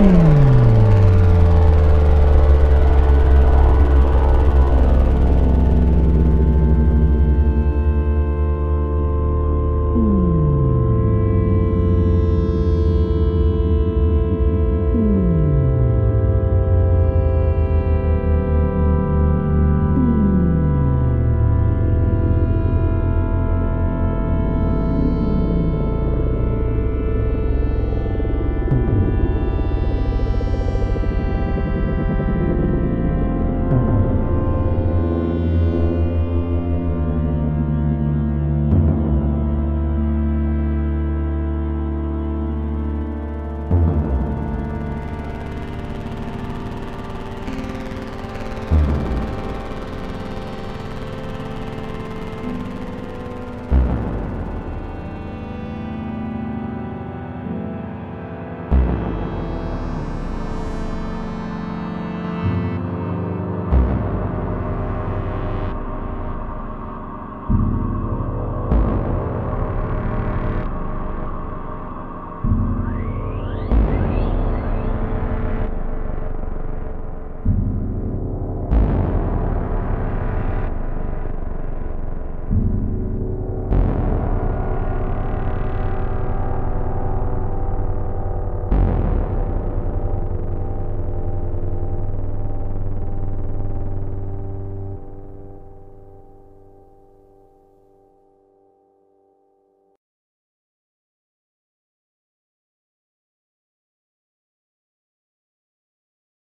Mm.